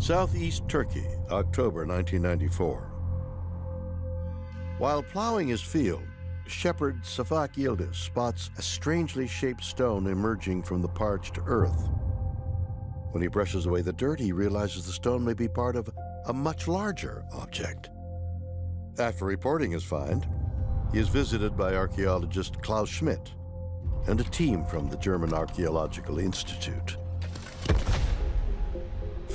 Southeast Turkey, October 1994. While plowing his field, shepherd Safak Yildiz spots a strangely shaped stone emerging from the parched earth. When he brushes away the dirt, he realizes the stone may be part of a much larger object. After reporting his find, he is visited by archaeologist Klaus Schmidt and a team from the German Archaeological Institute.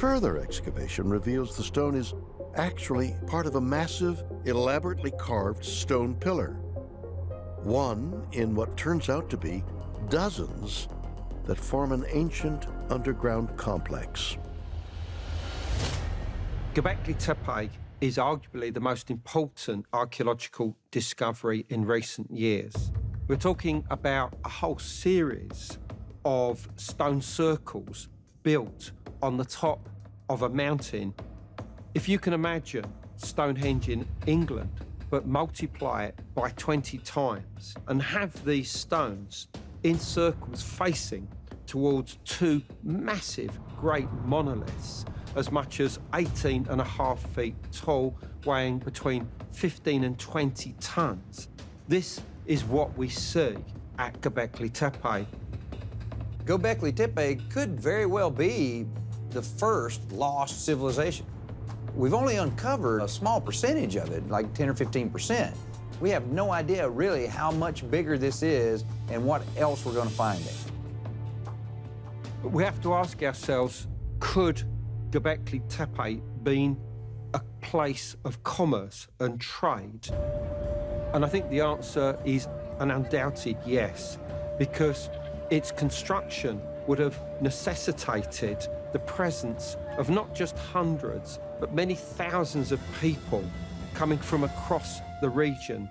Further excavation reveals the stone is actually part of a massive, elaborately carved stone pillar. One in what turns out to be dozens that form an ancient underground complex. Göbekli Tepe is arguably the most important archaeological discovery in recent years. We're talking about a whole series of stone circles built on the top of a mountain. If you can imagine Stonehenge in England, but multiply it by 20 times and have these stones in circles facing towards two massive great monoliths as much as 18 and a half feet tall, weighing between 15 and 20 tons. This is what we see at Göbekli Tepe. Göbekli Tepe could very well be the first lost civilization. We've only uncovered a small percentage of it, like 10 or 15 percent. We have no idea really how much bigger this is and what else we're going to find there. We have to ask ourselves, could Göbekli Tepe been a place of commerce and trade? And I think the answer is an undoubted yes, because its construction would have necessitated the presence of not just hundreds, but many thousands of people coming from across the region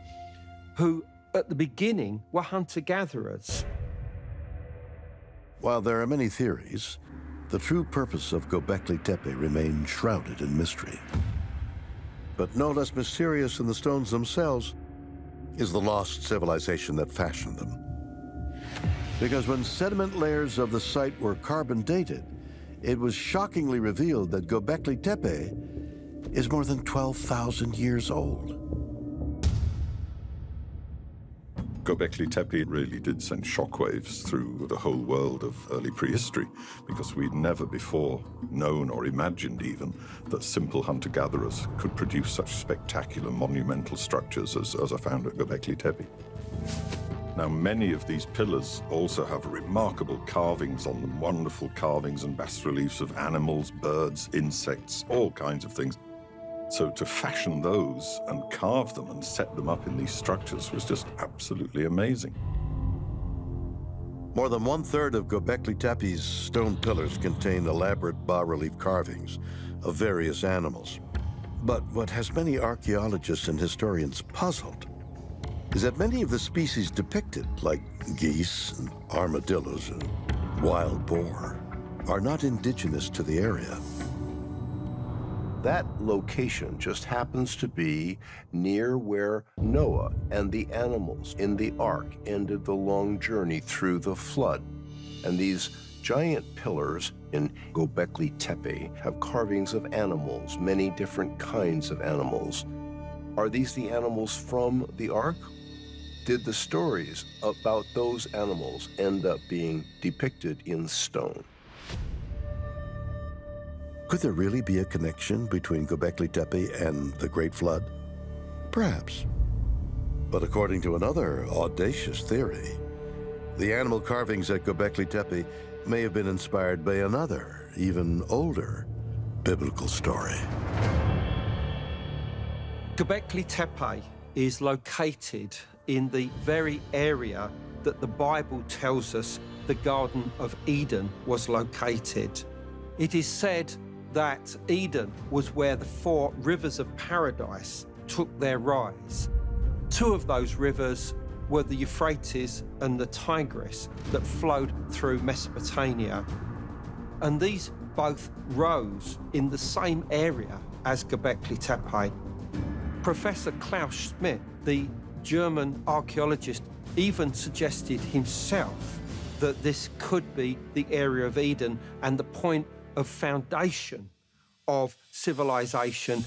who, at the beginning, were hunter gatherers. While there are many theories, the true purpose of Göbekli Tepe remains shrouded in mystery. But no less mysterious than the stones themselves is the lost civilization that fashioned them. Because when sediment layers of the site were carbon dated, it was shockingly revealed that Göbekli Tepe is more than 12,000 years old. Göbekli Tepe really did send shockwaves through the whole world of early prehistory because we'd never before known or imagined even that simple hunter-gatherers could produce such spectacular monumental structures as, as are found at Göbekli Tepe. Now, many of these pillars also have remarkable carvings on them, wonderful carvings and bas-reliefs of animals, birds, insects, all kinds of things. So to fashion those and carve them and set them up in these structures was just absolutely amazing. More than one-third of Göbekli Tepe's stone pillars contain elaborate bas-relief carvings of various animals. But what has many archaeologists and historians puzzled is that many of the species depicted, like geese and armadillos and wild boar, are not indigenous to the area. That location just happens to be near where Noah and the animals in the ark ended the long journey through the flood. And these giant pillars in Gobekli Tepe have carvings of animals, many different kinds of animals. Are these the animals from the ark? Did the stories about those animals end up being depicted in stone? Could there really be a connection between Göbekli Tepe and the Great Flood? Perhaps. But according to another audacious theory, the animal carvings at Göbekli Tepe may have been inspired by another, even older, biblical story. Göbekli Tepe is located in the very area that the Bible tells us the Garden of Eden was located. It is said that Eden was where the four rivers of paradise took their rise. Two of those rivers were the Euphrates and the Tigris that flowed through Mesopotamia. And these both rose in the same area as Göbekli Tepe. Professor Klaus Schmidt, the German archaeologist, even suggested himself that this could be the area of Eden and the point of foundation of civilization